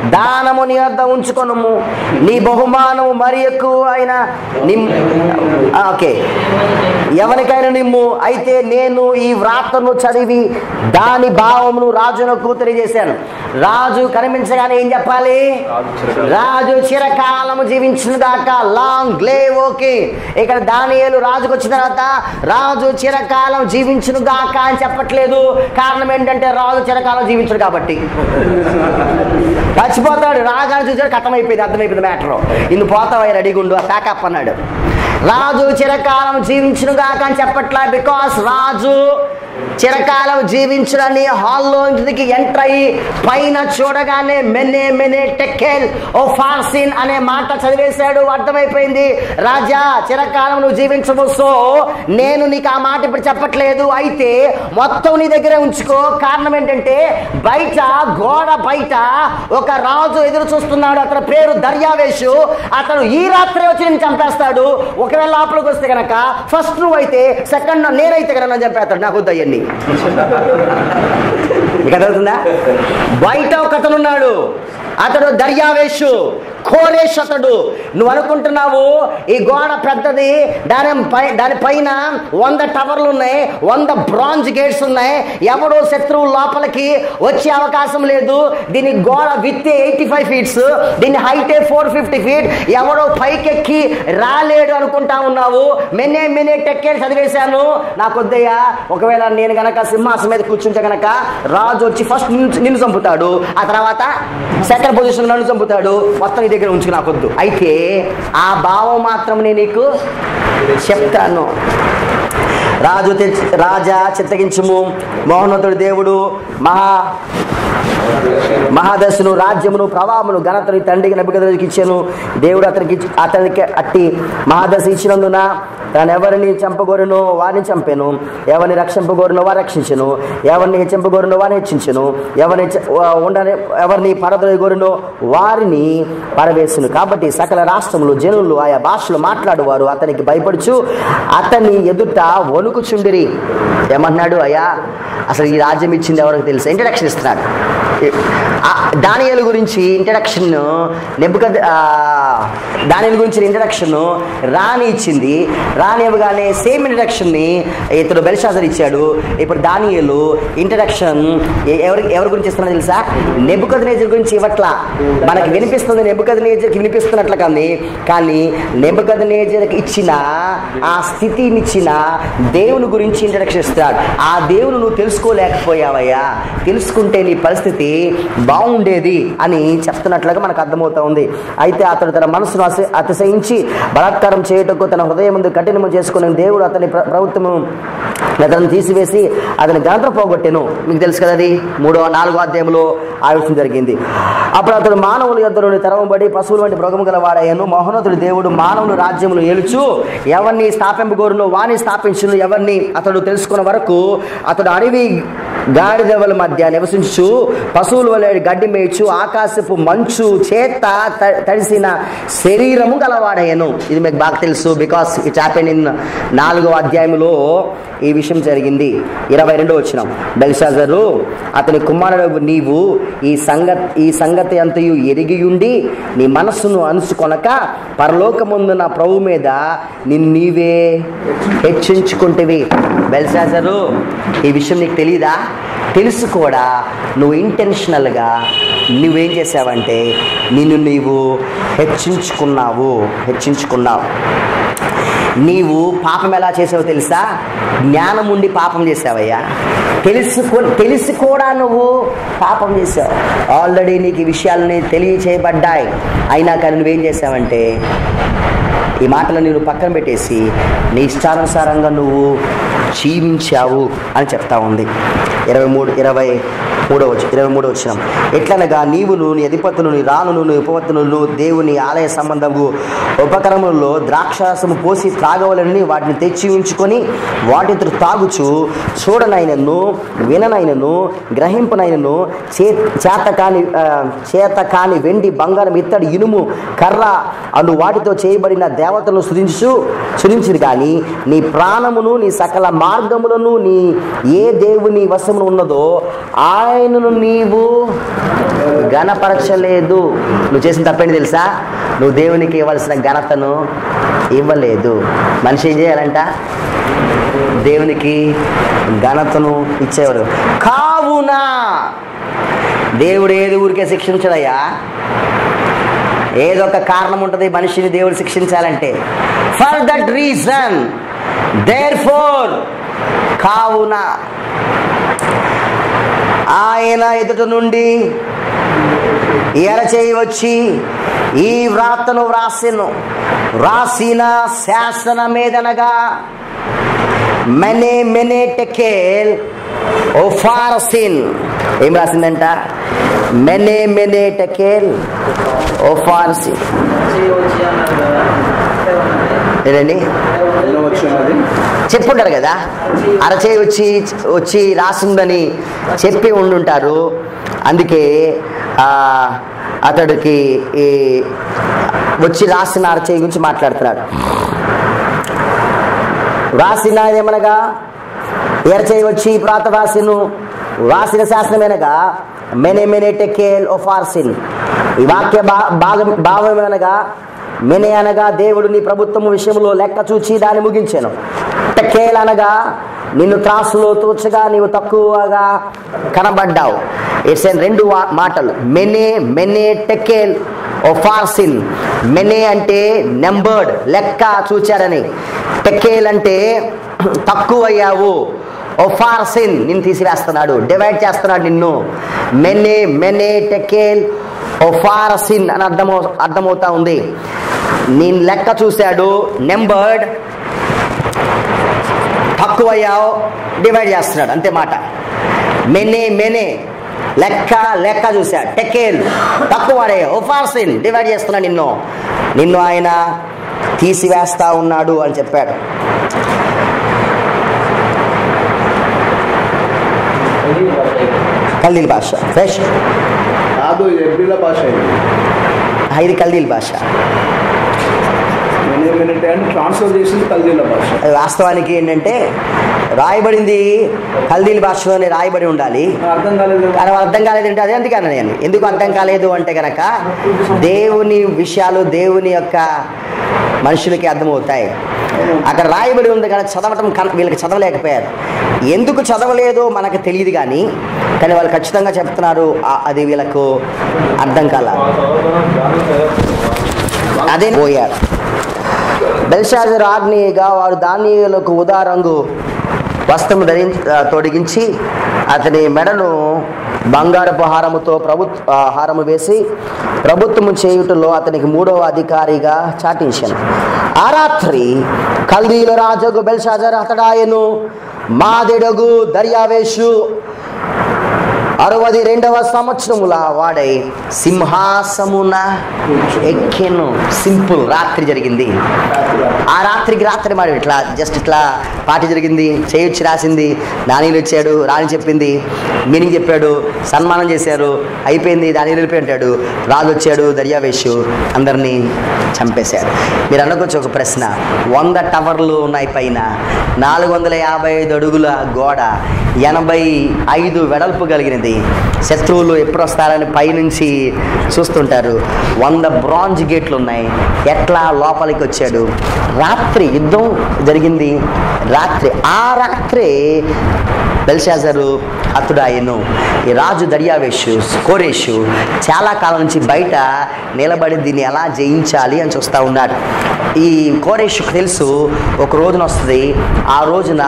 దానము నీ వద్ద ఉంచుకొనుము నీ బహుమానము మరి ఎక్కువ అయిన ఓకే. ఎవరికైనా నిమ్ము అయితే నేను ఈ వ్రాతను చదివి దాని భావమును రాజునకు తెలియజేశాను. రాజు కనిపించగానే ఏం చెప్పాలి? రాజు కాలము జీవించిన దాకా లాంగ్ లే ఓకే ఇక్కడ దానియేలు రాజుకు వచ్చిన తర్వాత రాజు చిరకాలం జీవించును గాక అని చెప్పట్లేదు. కారణం ఏంటంటే రాజు చిరకాలం జీవించడు కాబట్టి. చచ్చిపోతాడు రాగానే చూసాడు కట్టమైపోయింది అర్థమైపోయింది మ్యాటర్. ఇన్ని పోతావా రెడీగా ఆ ప్యాకప్ అన్నాడు. రాజు చిరకాలం జీవించును గాక అని చెప్పట్లా బికాస్ రాజు చిరకాలం జీవించుడని హాల్లో ఇంటికి ఎంటర్ అయ్యి పైన చూడగానే మెనే మెనే టెక్కెల్ ఓ ఫార్సిన్ అనే మాట చదివేశాడు. అర్థమైపోయింది. రాజా చిరకాలం నువ్వు జీవించవు సో నేను నీకు ఆ మాట ఇప్పుడు చెప్పట్లేదు. అయితే మొత్తం నీ దగ్గరే ఉంచుకో. కారణం ఏంటంటే బయట గోడ బయట ఒక రాజు ఎదురు చూస్తున్నాడు. అతని పేరు దర్యావేషు. అతను ఈ రాత్రి వచ్చి నేను చంపేస్తాడు. ఒకవేళ లోపలికి వస్తే కనుక ఫస్ట్ నువ్వు అయితే సెకండ్ నేనైతే కనుక చంపేస్తాడు. నాకు వద్దు అవన్నీ మీకు అర్థమవుతుందా? బయట ఒక అతను ఉన్నాడు అతడు దర్యావేషు. కోరేష్ అతడు. నువ్వు అనుకుంటున్నావు ఈ గోడ పెద్దది దాని పై దానిపైన వంద టవర్లు ఉన్నాయి వంద బ్రాంజ్ గేట్స్ ఉన్నాయి. ఎవడో శత్రువు లోపలికి వచ్చే అవకాశం లేదు. దీని గోడ విత్ ఎయిటీ ఫైవ్ ఫీట్స్ దీని హైటే ఫోర్ ఫిఫ్టీ ఫీట్ ఎవడో పైకెక్కి రాలేడు అనుకుంటా ఉన్నావు. మెనే మెనే టెక్కేలు చదివేశాను. నాకు వద్దయ్యా ఒకవేళ నేను గనక సింహాసం మీద కూర్చుంటే గనక రాజు వచ్చి ఫస్ట్ నిన్ను చంపుతాడు. ఆ తర్వాత సెకండ్ పొజిషన్ నన్ను చంపుతాడు. మొత్తం ఇది దగ్గర ఉంచుకు నాకొద్దు. అయితే ఆ భావం మాత్రం నేను నీకు చెప్తాను. రాజు రాజా చిత్తగించుము. మోహనతుడు దేవుడు మహా మహాదశను రాజ్యమును ప్రభావమును ఘనతను తండ్రికి నబికదకి ఇచ్చాను. దేవుడు అతనికి అతనికి అట్టి మహాదశ ఇచ్చినందున తాను ఎవరిని చంపగోరునో వారిని చంపాను. ఎవరిని రక్షింపగోరునో వారు రక్షించను. ఎవరిని హెచ్చింపగోరునో వారిని హెచ్చించను. ఎవరిని ఉండని ఎవరిని పరదోయగోరునో వారిని పరవేశును. కాబట్టి సకల రాష్ట్రములు జనులు ఆయా భాషలు మాట్లాడువారు. అతనికి భయపడుచు అతని ఎదుట వణుకుచుండిరి. ఏమన్నాడు అయ్యా అసలు ఈ రాజ్యం ఇచ్చింది ఎవరికి తెలుసు? ఇంట్రడక్షన్ ఇస్తున్నాడు. దానియలు గురించి ఇంట్రడక్షన్ నెబ్బక దానియల గురించి ఇంట్రడక్షన్ రాణి ఇచ్చింది రానివ్వగానే సేమ్ ఇంట్రడక్షన్ని ఇతడు బెల్షాజర్ ఇచ్చాడు. ఇప్పుడు దానియలు ఇంట్రడక్షన్ ఎవరి ఎవరి గురించి ఇస్తున్నా తెలుసా? నెబ్బుకద్ నేజర్ గురించి ఇవ్వట్లా. మనకి వినిపిస్తుంది నెబ్బుకద్ నేజర్కి వినిపిస్తున్నట్లు కానీ కానీ నెబ్బుకద్ నేజర్కి ఇచ్చిన ఆ స్థితినిచ్చిన దేవుని గురించి ఇంట్రడక్షన్ ఇస్తాడు ఆ దేవుని నువ్వు తెలుసుకోలేకపోయావయ్యా. తెలుసుకుంటే నీ పరిస్థితి బాగుండేది అని చెప్తున్నట్లుగా మనకు అర్థమవుతా ఉంది. అయితే అతడు తన మనసును అతిశయించి బలాత్కారం చేయుటకు తన హృదయం ముందు కఠినము చేసుకుని దేవుడు అతని ప్రభుత్వము అతను తీసివేసి అతని గాంత్ర పోగొట్టెను. మీకు తెలుసు కదా అది? మూడో నాలుగో అధ్యాయంలో ఆ విషయం జరిగింది. అప్పుడు అతడు మానవుల యొద్దరుని తరవబడి పశువుల వంటి మృగము గలవాడయ్యాను మహోన్నతుడు దేవుడు మానవులు రాజ్యములు ఏలుచు ఎవరిని స్థాపింపగోరును వాని స్థాపించును. ఎవరిని అతడు తెలుసుకున్న వరకు అతడు అడవి గాడిదవల మధ్య నివసించు పశువుల వలె గడ్డి మేయచ్చు ఆకాశపు మంచు చేత త- తడిసిన శరీరము గలవాడయ్యను. ఇది మీకు బాగా తెలుసు బికాస్ ఇట్ హ్యాపెన్ ఇన్ నాలుగో అధ్యాయంలో ఈ విషయం జరిగింది. ఇరవై రెండు వచ్చిన బెల్షాజరు అతని కుమారుడు నీవు ఈ సంగతి ఈ సంగతి అంతయు ఎరిగియుండి నీ మనస్సును అనుసుకొనక పరలోకముందు నా ప్రభు మీద నిన్ను నీవే హెచ్చించుకుంటేవి. బెల్షాజరు ఈ విషయం నీకు తెలీదా? తెలుసు కూడా. నువ్వు ఇంటెన్షనల్గా నువ్వేం చేసావంటే నిన్ను నీవు హెచ్చించుకున్నావు హెచ్చించుకున్నావు. నీవు పాపం ఎలా చేసావో తెలుసా? జ్ఞానం ఉండి పాపం చేసావయ్యా. తెలుసుకో తెలిసి కూడా నువ్వు పాపం చేసావు. ఆల్రెడీ నీకు ఈ విషయాలని తెలియచేయబడ్డాయి. అయినా కానీ నువ్వేం చేసావంటే ఈ మాటలు నేను పక్కన పెట్టేసి నీ ఇష్టానుసారంగా నువ్వు జీవించావు అని చెప్తా ఉంది. ఇరవై మూడు ఇరవై మూడో వచ్చి ఇరవై మూడో వచ్చిన ఎట్లనగా నీవును నీ అధిపతులు నీ రాణులు నీ ఉపపత్తులు దేవుని ఆలయ సంబంధము ఉపకరములలో ద్రాక్షరసము పోసి త్రాగవలని వాటిని తెచ్చి ఉంచుకొని వాటితో తాగుచు చూడనైనను విననైనను గ్రహింపనైనను చే చేతకాని చేత కాని వెండి బంగారం ఇత్తడి ఇనుము కర్ర అను వాటితో చేయబడిన దేవతలను సృజించు సృజించిరు కానీ నీ ప్రాణమును నీ సకల మార్గములను నీ ఏ దేవుని వశమును ఉన్నదో ఆయనను నీవు ఘనపరచలేదు. నువ్వు చేసిన తప్పేంటి తెలుసా? నువ్వు దేవునికి ఇవ్వాల్సిన ఘనతను ఇవ్వలేదు. మనిషి ఏం చేయాలంట? దేవునికి ఘనతను ఇచ్చేవాడు. కావున దేవుడు ఏది ఊరికే శిక్షించడయ్యా? ఏదో ఒక కారణం ఉంటుంది మనిషిని దేవుడు శిక్షించాలంటే. For that reason therefore కావున ఆయన ఎదుట నుండి ఎరచేయి వచ్చి ఈ వ్రాతను వ్రాసిను. వ్రాసిన శాసనమేదనగా మెనే మెనే టెకేల్ ఓ ఫారసిన్. ఏం రాసిందంట? మెనే మెనే టెకేల్ ఓ ఫారసిన్. వచ్చినది చెప్పుంటారు కదా. అరచేయి వచ్చి వచ్చి రాసిందని చెప్పి ఉండుంటారు. అందుకే ఆ, అతడికి ఈ వచ్చి రాసిన అరచేయి గురించి మాట్లాడుతున్నాడు. రాసిన ఏమనగా ఎరచేయి వచ్చి ప్రాత రాసిను. రాసిన శాసనమేనగా మెనే మెనే టెకేల్ ఓ ఫార్సిన్ ఈ వాక్య భాగం భావం అనగా మెనే అనగా దేవుడు నీ ప్రభుత్వము విషయంలో లెక్క చూచి దాన్ని ముగించాను. టెకేల్ అనగా నిన్ను త్రాసులో తూచగా నీవు తక్కువగా కనబడ్డావు. ఇట్స్ రెండు మాటలు. మెనే మెనే టెకేల్ ఓ ఫార్సిన్ మెనే అంటే నెంబర్డ్ లెక్క చూచారని. టెకేల్ అంటే తక్కువయ్యావు. ఓ ఫార్సిన్ నిన్ను తీసివేస్తున్నాడు. డివైడ్ చేస్తున్నాడు నిన్ను. మెనే మెనే టెకేల్ ఓ ఒఫారసిన్ అని అర్థమవు అర్థమవుతా ఉంది. నేను లెక్క చూశాడు నెంబర్డ్ తక్కువయ్యావు డివైడ్ చేస్తున్నాడు అంతే మాట. మెనే మెనే లెక్క లెక్క చూశాడు. టెకేల్ తక్కువడే ఒఫార్సిన్ డివైడ్ చేస్తున్నా నిన్ను. నిన్ను ఆయన తీసివేస్తా ఉన్నాడు అని చెప్పాడు. కల్దీల్ భాష ఫ్రెష్ కాదు భాష ఇది కల్దీల్ భాష. అంటే ట్రాన్స్ఫర్ చేసింది కల్దీల భాష. వాస్తవానికి ఏంటంటే రాయబడింది కల్దీల్ భాషలోనే రాయబడి ఉండాలి. అర్థం కాలేదు. కానీ అర్థం కాలేదంటే అదే అందుకని నేను. ఎందుకు అర్థం కాలేదు అంటే కనుక దేవుని విషయాలు దేవుని యొక్క మనుషులకి అర్థమవుతాయి. అక్కడ రాయబడి ఉంది కానీ చదవటం వీళ్ళకి చదవలేకపోయారు. ఎందుకు చదవలేదో మనకు తెలియదు కానీ కానీ వాళ్ళు ఖచ్చితంగా చెప్తున్నారు అది వీళ్ళకు అర్థం కాల అదే పోయారు. బెల్షాజర్ ఆగ్నేయగా వారు దానియులకు ఉదారంగు వస్త్రము ధరించి తొడిగించి అతని మెడను బంగారపు హారముతో ప్రభుత్వ హారము వేసి ప్రభుత్వము చేయుటలో అతనికి మూడవ అధికారిగా చాటించాను. ఆ రాత్రి కల్దీల రాజగు బెల్షాజర్ అతడాయను మాదెడగు దర్యావేషు అరవది రెండవ సంవత్సరముల వాడై సింహాసమున ఎక్కెను. సింపుల్ రాత్రి జరిగింది. ఆ రాత్రికి రాత్రి మరి ఇట్లా జస్ట్ ఇట్లా పాట జరిగింది. చేయొచ్చి రాసింది. నానీలు వచ్చాడు రాణి చెప్పింది. మీనింగ్ చెప్పాడు సన్మానం చేశారు. అయిపోయింది దాని వెళ్ళిపోయి అంటాడు. రాజు వచ్చాడు దర్యావేషు అందరినీ చంపేశాడు. మీరు అనుకోవచ్చు ఒక ప్రశ్న. వంద టవర్లు ఉన్నాయి పైన. నాలుగు వందల యాభై ఐదు అడుగుల గోడ. ఎనభై ఐదు వెడల్పు కలిగినది. శత్రువులు ఎప్పుడు వస్తారని పైనుంచి చూస్తుంటారు. వంద బ్రాంజ్ గేట్లు ఉన్నాయి ఎట్లా లోపలికి వచ్చాడు రాత్రి యుద్ధం జరిగింది. రాత్రి ఆ రాత్రే బెల్షాజరు అతుడాయను ఈ రాజు దర్యావేషు కోరేషు చాలా కాలం నుంచి బయట నిలబడి దీన్ని ఎలా జయించాలి అని చూస్తూ ఉన్నాడు ఈ కోరేషుకు తెలుసు ఒక రోజున వస్తుంది. ఆ రోజున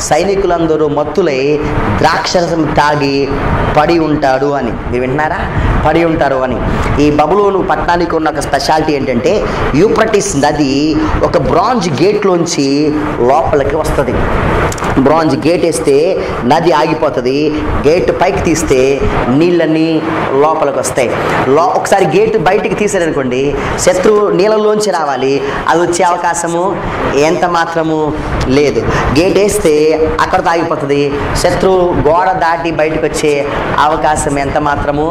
సైనికులందరూ మత్తులై ద్రాక్షరసం తాగి పడి ఉంటాడు అని. మీరు వింటున్నారా? పడి ఉంటారు అని. ఈ బబులోను పట్టణానికి ఉన్న ఒక స్పెషాలిటీ ఏంటంటే యూప్రటిస్ నది ఒక బ్రాంజ్ గేట్లోంచి లోపలికి వస్తుంది. బ్రాంజ్ గేట్ వేస్తే నది ఆగిపోతుంది. గేట్ పైకి తీస్తే నీళ్ళన్నీ లోపలికి వస్తాయి. లో ఒకసారి గేట్ బయటికి తీసారనుకోండి శత్రువు నీళ్ళలోంచి రావాలి. అది వచ్చే అవకాశము ఎంత మాత్రము లేదు. గేట్ వేస్తే అక్కడ ఆగిపోతుంది. శత్రువు గోడ దాటి బయటకు వచ్చే అవకాశం ఎంత మాత్రము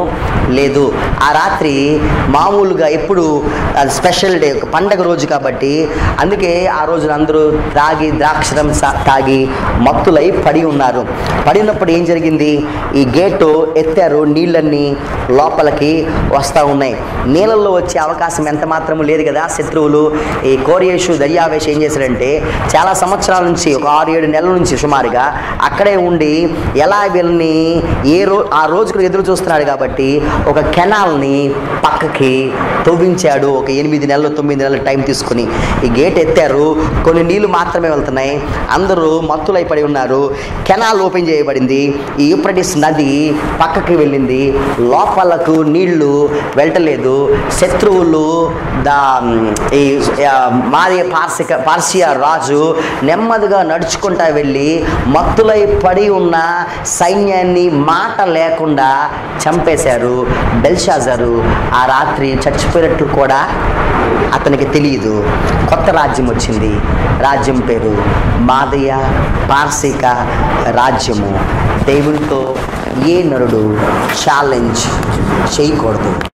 లేదు. ఆ రాత్రి మామూలుగా ఎప్పుడు స్పెషల్ డే ఒక పండగ రోజు కాబట్టి అందుకే ఆ రోజున అందరూ తాగి ద్రాక్షరం తాగి మత్తులై పడి ఉన్నారు. పడినప్పుడు ఏం జరిగింది? ఈ గేటు ఎత్తారు నీళ్ళన్నీ లోపలికి వస్తూ ఉన్నాయి. నీళ్ళల్లో వచ్చే అవకాశం ఎంత మాత్రము లేదు కదా శత్రువులు. ఈ కోరియేషు దర్యావేష్ ఏం చేశారంటే చాలా సంవత్సరాల నుంచి ఒక ఆరు ఏడు నెలల నుంచి సుమారుగా అక్కడే ఉండి ఎలా వీళ్ళని ఏ రో ఆ రోజుకు ఎదురు చూస్తున్నాడు కాబట్టి ఒక కెనాల్ని పక్కకి తవ్వించాడు. ఒక ఎనిమిది నెలలు తొమ్మిది నెలలు టైం తీసుకుని. ఈ గేట్ ఎత్తారు కొన్ని నీళ్ళు మాత్రమే వెళ్తున్నాయి. అందరూ మత్తులై భయపడి ఉన్నారు. కెనాల్ ఓపెన్ చేయబడింది. ఈ యూప్రటిస్ నది పక్కకి వెళ్ళింది. లోపలకు నీళ్ళు వెళ్ళలేదు శత్రువులు దా ఈ మాది పార్సిక పార్సియా రాజు నెమ్మదిగా నడుచుకుంటా వెళ్ళి మత్తులై పడి ఉన్న సైన్యాన్ని మాట లేకుండా చంపేశారు బెల్షాజరు. ఆ రాత్రి చచ్చిపోయినట్లు కూడా అతనికి తెలియదు కొత్త రాజ్యం వచ్చింది. రాజ్యం పేరు మాదయ పార్సిక రాజ్యము. దేవునితో ఏ నరుడు ఛాలెంజ్ చేయకూడదు.